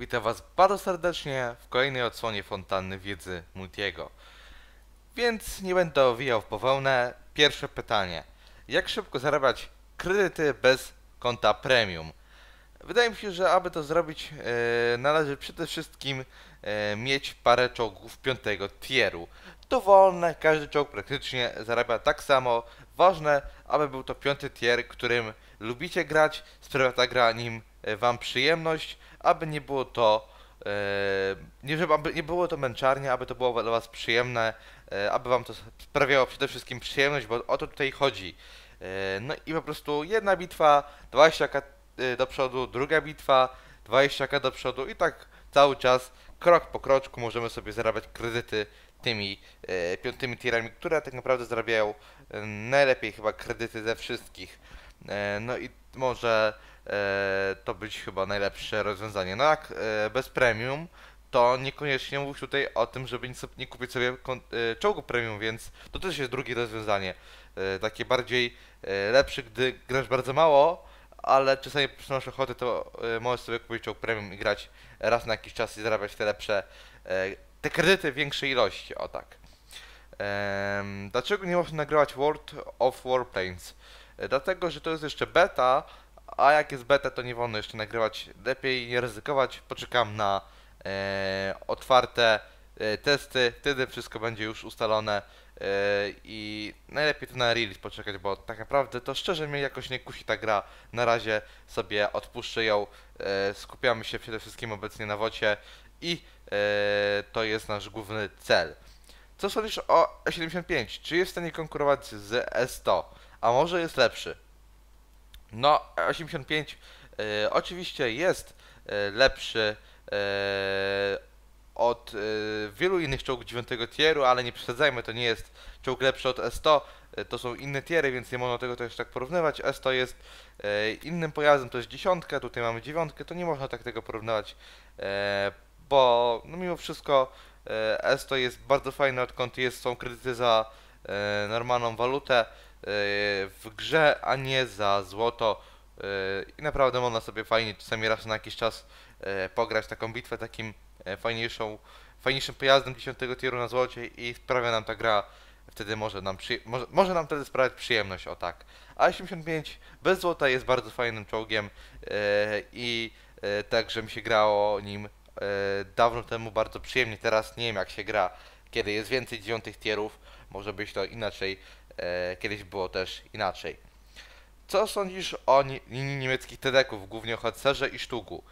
Witam Was bardzo serdecznie w kolejnej odsłonie fontanny wiedzy Multiego. Więc nie będę owijał w bawełnę. Pierwsze pytanie. Jak szybko zarabiać kredyty bez konta premium? Wydaje mi się, że aby to zrobić e, należy przede wszystkim e, mieć parę czołgów piątego tieru. Dowolne, każdy czołg praktycznie zarabia tak samo. Ważne, aby był to piąty tier, którym lubicie grać, sprawia ta gra nim e, wam przyjemność, aby nie było to e, nie, żeby aby nie było to męczarnia, aby to było dla was przyjemne, e, aby wam to sprawiało przede wszystkim przyjemność, bo o to tutaj chodzi. No i po prostu jedna bitwa, 20k e, do przodu, druga bitwa, 20k do przodu i tak cały czas, krok po kroczku możemy sobie zarabiać kredyty tymi piątymi tierami, które tak naprawdę zarabiają najlepiej chyba kredyty ze wszystkich. E, no i może e, to być chyba najlepsze rozwiązanie. No jak e, bez premium, to niekoniecznie mówisz tutaj o tym, żeby nie, kupić sobie czołgu premium, więc to też jest drugie rozwiązanie. Takie bardziej lepsze, gdy grasz bardzo mało, ale czasami masz ochotę, to możesz sobie kupić czołg premium i grać raz na jakiś czas i zarabiać te lepsze, te kredyty w większej ilości, o tak. Dlaczego nie można nagrywać World of Warplanes? Dlatego, że to jest jeszcze beta, a jak jest beta, to nie wolno jeszcze nagrywać. Lepiej nie ryzykować. Poczekam na e, otwarte e, testy, wtedy wszystko będzie już ustalone e, i najlepiej to na release poczekać, bo tak naprawdę to szczerze mnie jakoś nie kusi ta gra. Na razie sobie odpuszczę ją. E, skupiamy się przede wszystkim obecnie na wocie i e, to jest nasz główny cel. Co sądzisz o E75? Czy jest w stanie konkurować z S100? A może jest lepszy? No, E85 e, oczywiście jest e, lepszy e, od wielu innych czołgów 9 tieru, ale nie przesadzajmy, to nie jest czołg lepszy od S100, e, to są inne tiery, więc nie można tego też tak porównywać. S100 jest innym pojazdem, to jest dziesiątka, tutaj mamy dziewiątkę, to nie można tak tego porównywać, bo no mimo wszystko e, S100 jest bardzo fajne, odkąd jest, są kredyty za normalną walutę w grze, a nie za złoto. e, I naprawdę można sobie fajnie czasami raz na jakiś czas e, pograć taką bitwę takim fajniejszą, fajniejszym pojazdem 10 tieru na złocie i sprawia nam ta gra wtedy może nam, może, może nam wtedy sprawiać przyjemność, o tak. A85 bez złota jest bardzo fajnym czołgiem i także mi się grało nim dawno temu bardzo przyjemnie. Teraz nie wiem jak się gra, kiedy jest więcej dziewiątych tierów, może być to inaczej, kiedyś było też inaczej. Co sądzisz o ni- linii niemieckich tedeków, głównie o Hatserze i Sztugu?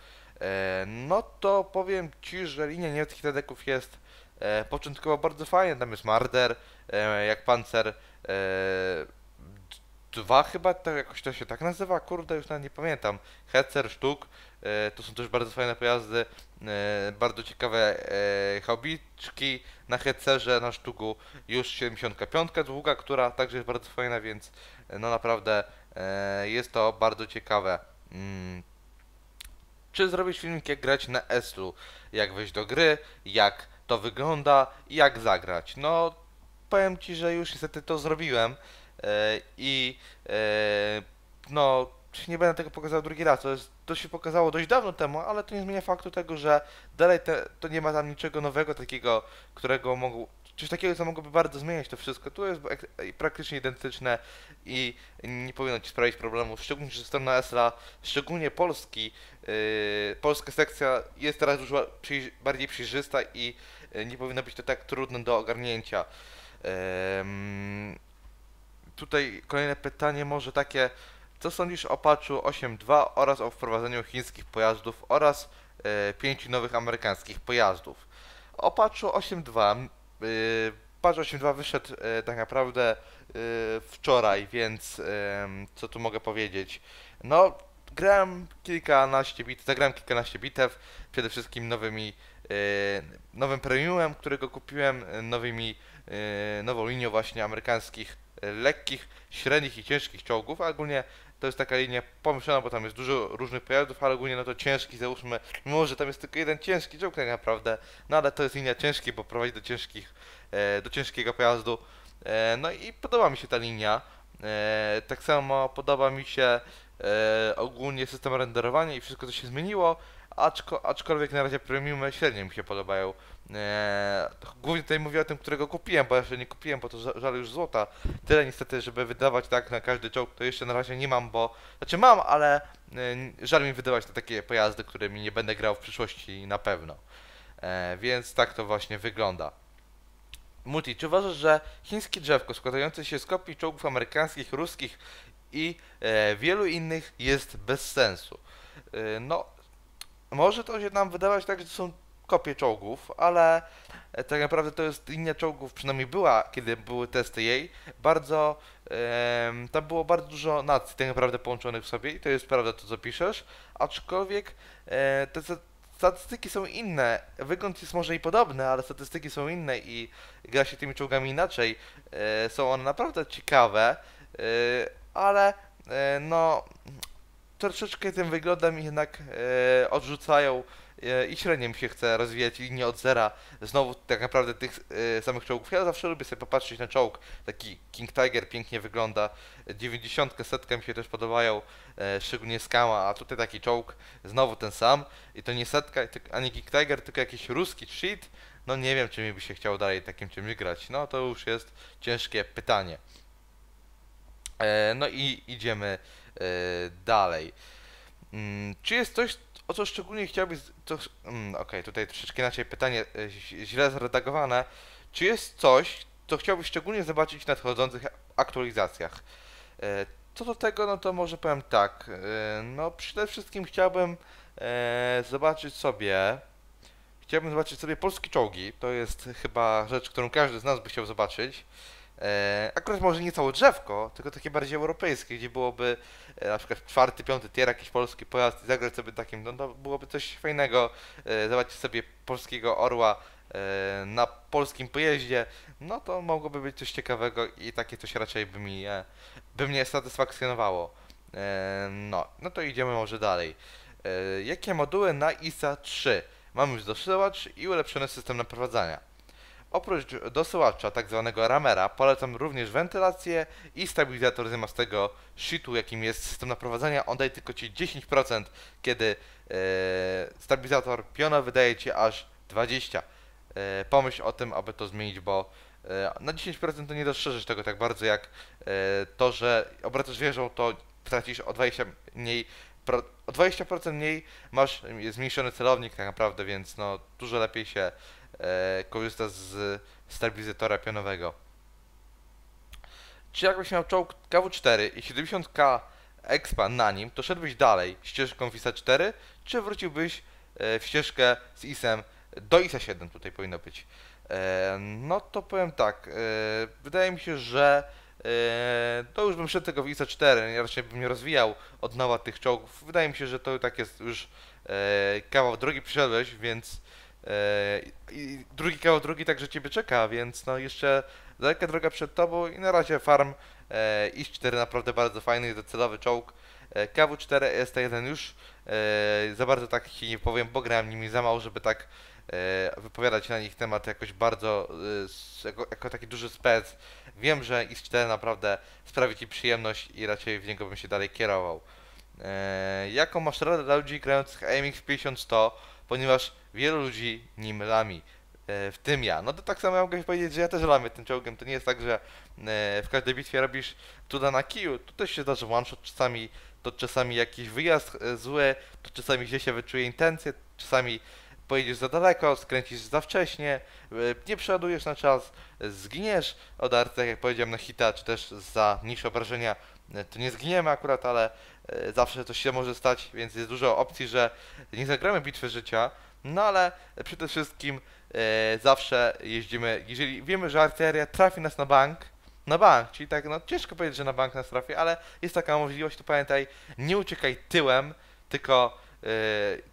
E, no to powiem Ci, że linia niemieckich tedeków jest e, początkowo bardzo fajna, tam jest Marder, e, jak Panzer e, dwa chyba, to jakoś to się tak nazywa, kurde już nawet nie pamiętam, Hetzer, Sztuk, e, to są też bardzo fajne pojazdy, e, bardzo ciekawe e, na Hetcerze, na Sztugu już 75 długa, która także jest bardzo fajna, więc e, no naprawdę e, jest to bardzo ciekawe. Mm. Czy zrobić filmik jak grać na Eslu? Jak wejść do gry, jak to wygląda jak zagrać? No, powiem Ci, że już niestety to zrobiłem i e, no, nie będę tego pokazał drugi raz. To, jest, to się pokazało dość dawno temu, ale to nie zmienia faktu tego, że dalej te, to nie ma tam niczego nowego takiego, którego mogą. Coś takiego, co mogłoby bardzo zmieniać to wszystko. Tu jest praktycznie identyczne i nie powinno Ci sprawić problemu, szczególnie, że strona Esla, szczególnie Polski, yy, polska sekcja jest teraz już bardziej przejrzysta i yy, nie powinno być to tak trudne do ogarnięcia. Em, tutaj kolejne pytanie może takie, co sądzisz o patchu 8.2 oraz o wprowadzeniu chińskich pojazdów oraz e, pięciu nowych amerykańskich pojazdów? O patchu 8.2 y, patch 8.2 wyszedł e, tak naprawdę e, wczoraj, więc co tu mogę powiedzieć? No, grałem kilkanaście bitew, zagrałem kilkanaście bitew, przede wszystkim nowymi, e, nowym premiumem, którego kupiłem, e, nowymi, e, nową linią właśnie amerykańskich e, lekkich, średnich i ciężkich czołgów, a ogólnie to jest taka linia pomieszana, bo tam jest dużo różnych pojazdów, ale ogólnie no to ciężki, załóżmy, mimo że tam jest tylko jeden ciężki czołg tak naprawdę, no ale to jest linia ciężki, bo prowadzi do ciężkich, e, do ciężkiego pojazdu, e, no i podoba mi się ta linia, e, tak samo podoba mi się e, ogólnie system renderowania i wszystko co się zmieniło, aczko, aczkolwiek na razie premiumy średnio mi się podobają. E, głównie tutaj mówię o tym, którego kupiłem, bo jeszcze nie kupiłem, bo to ża- żal już złota. Tyle niestety, żeby wydawać tak na każdy czołg, to jeszcze na razie nie mam, bo... Znaczy mam, ale e, żal mi wydawać na takie pojazdy, którymi nie będę grał w przyszłości na pewno. E, więc tak to właśnie wygląda. Multi, czy uważasz, że chińskie drzewko składające się z kopii czołgów amerykańskich, ruskich i e, wielu innych jest bez sensu? E, no, może to się nam wydawać tak, że są kopie czołgów, ale e, tak naprawdę to jest linia czołgów, przynajmniej była, kiedy były testy jej, bardzo, em, tam było bardzo dużo nacji tak naprawdę połączonych w sobie i to jest prawda to, co piszesz, aczkolwiek e, te sta- statystyki są inne, wygląd jest może i podobny, ale statystyki są inne i gra się tymi czołgami inaczej, e, są one naprawdę ciekawe, ale no troszeczkę tym wyglądem jednak e, odrzucają e, i średnio mi się chce rozwijać linię od zera. Znowu tak naprawdę tych e, samych czołgów. Ja zawsze lubię sobie popatrzeć na czołg. Taki King Tiger pięknie wygląda. 90, setka mi się też podobają, e, szczególnie Skama, a tutaj taki czołg, znowu ten sam. I to nie setka, ani King Tiger, tylko jakiś ruski cheat. No nie wiem, czy mi by się chciało dalej takim czymś grać. No to już jest ciężkie pytanie. E, no i idziemy dalej. Mm, czy jest coś, o co szczególnie chciałbyś... To, mm, Okej, tutaj troszeczkę inaczej pytanie, e, źle zredagowane. Czy jest coś, co chciałbyś szczególnie zobaczyć w nadchodzących aktualizacjach? E, co do tego, no to może powiem tak. E, no przede wszystkim chciałbym e, zobaczyć sobie... Chciałbym zobaczyć sobie polskie czołgi. To jest chyba rzecz, którą każdy z nas by chciał zobaczyć. E, akurat może nie całe drzewko, tylko takie bardziej europejskie, gdzie byłoby e, na przykład czwarty, piąty tier jakiś polski pojazd i zagrać sobie takim, no to byłoby coś fajnego, e, zobaczyć sobie polskiego orła na polskim pojeździe, no to mogłoby być coś ciekawego i takie coś raczej by, mi, by mnie satysfakcjonowało. No, no to idziemy może dalej. Jakie moduły na ISA 3? Mamy już dosyłacz i ulepszony system naprowadzania. Oprócz dosyłacza, tak zwanego ramera, polecam również wentylację i stabilizator zamiast tego shitu, jakim jest system naprowadzania. On daje tylko Ci 10%, kiedy e, stabilizator pionowy daje Ci aż 20%. E, pomyśl o tym, aby to zmienić, bo e, na 10% to nie dostrzeżesz tego tak bardzo jak to, że obracasz wieżą, to tracisz o 20 mniej pro, o 20% mniej masz zmniejszony celownik tak naprawdę, więc no dużo lepiej się korzysta z stabilizatora pionowego. Czy jakbyś miał czołg KW4 i 70k expa na nim, to szedłbyś dalej ścieżką WISA 4, czy wróciłbyś e, w ścieżkę z ISem do ISA 7 tutaj powinno być. E, no to powiem tak, e, wydaje mi się, że e, to już bym szedł tego w ISA 4, ja raczej bym nie rozwijał od nowa tych czołgów. Wydaje mi się, że to tak jest już e, kawał drogi przyszedłeś, więc e, i drugi kawał drogi także ciebie czeka, więc no jeszcze daleka droga przed tobą i na razie farm e, IS-4 naprawdę bardzo fajny, docelowy czołg. E, KW4 ST1 już e, za bardzo tak ci nie powiem, bo grałem nimi za mało, żeby tak e, wypowiadać na nich temat jakoś bardzo e, jako, jako taki duży spec. Wiem, że IS-4 naprawdę sprawi ci przyjemność i raczej w niego bym się dalej kierował. E, jaką masz radę dla ludzi grających AMX 5100, ponieważ wielu ludzi nim lami, e, w tym ja. No to tak samo ja mogę powiedzieć, że ja też lamię tym czołgiem. To nie jest tak, że e, w każdej bitwie robisz cuda na kiju. Tu też się zdarzy one shot, czasami to czasami jakiś wyjazd e, zły, to czasami gdzieś się wyczuje intencje, czasami pojedziesz za daleko, skręcisz za wcześnie, nie przeładujesz na czas, zginiesz od arty, tak jak powiedziałem na hita, czy też za mniejsze obrażenia, to nie zginiemy akurat, ale e, zawsze coś się może stać, więc jest dużo opcji, że nie zagramy bitwy życia, no ale przede wszystkim e, zawsze jeździmy, jeżeli wiemy, że artyleria trafi nas na bank, na bank, czyli tak, no ciężko powiedzieć, że na bank nas trafi, ale jest taka możliwość, to pamiętaj, nie uciekaj tyłem, tylko e,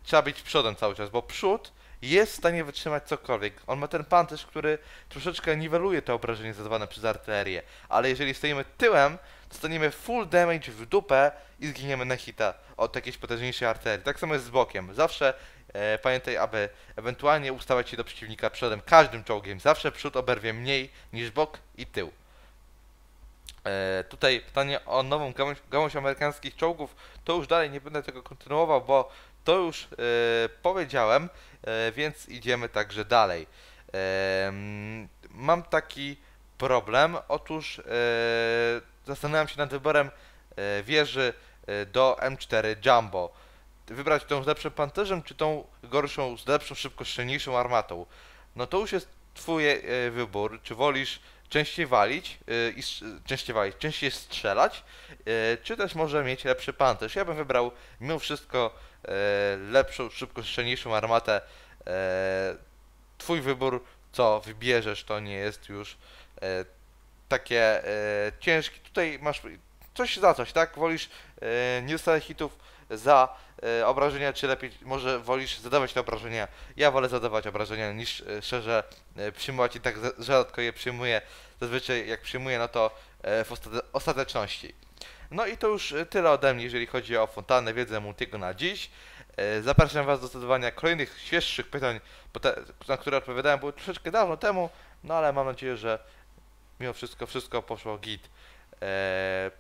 trzeba być przodem cały czas, bo przód jest w stanie wytrzymać cokolwiek. On ma ten pancerz, który troszeczkę niweluje te obrażenie zadawane przez artylerię, ale jeżeli stoimy tyłem, dostaniemy full damage w dupę i zginiemy na hita od jakiejś potężniejszej artylerii. Tak samo jest z bokiem. Zawsze e, pamiętaj, aby ewentualnie ustawiać się do przeciwnika przodem każdym czołgiem. Zawsze przód oberwie mniej niż bok i tył. E, tutaj pytanie o nową gałąź, gałąź amerykańskich czołgów, to już dalej nie będę tego kontynuował, bo to już e, powiedziałem, e, więc idziemy także dalej. Em, mam taki problem, otóż e, zastanawiam się nad wyborem e, wieży e, do M4 Jumbo. Wybrać tą z lepszym pancerzem, czy tą gorszą, z lepszą, szybkostrzelniejszą armatą. No to już jest twój e, wybór, czy wolisz częściej walić e, i częściej walić, częściej strzelać, e, czy też może mieć lepszy pancerz. Ja bym wybrał mimo wszystko e, lepszą, szybkostrzelniejszą armatę. E, twój wybór, co wybierzesz, to nie jest już e, takie ciężkie. Tutaj masz coś za coś, tak? Wolisz nie dostawać hitów za obrażenia, czy lepiej może wolisz zadawać te obrażenia? Ja wolę zadawać obrażenia niż szczerze przyjmować i tak za- rzadko je przyjmuję. Zazwyczaj jak przyjmuję, no to w ostate- ostateczności. No i to już e, tyle ode mnie, jeżeli chodzi o fontannę wiedzę Multiego na dziś. E, Zapraszam Was do zadawania kolejnych, świeższych pytań, na które odpowiadałem było troszeczkę dawno temu, no ale mam nadzieję, że mimo wszystko wszystko poszło git. E,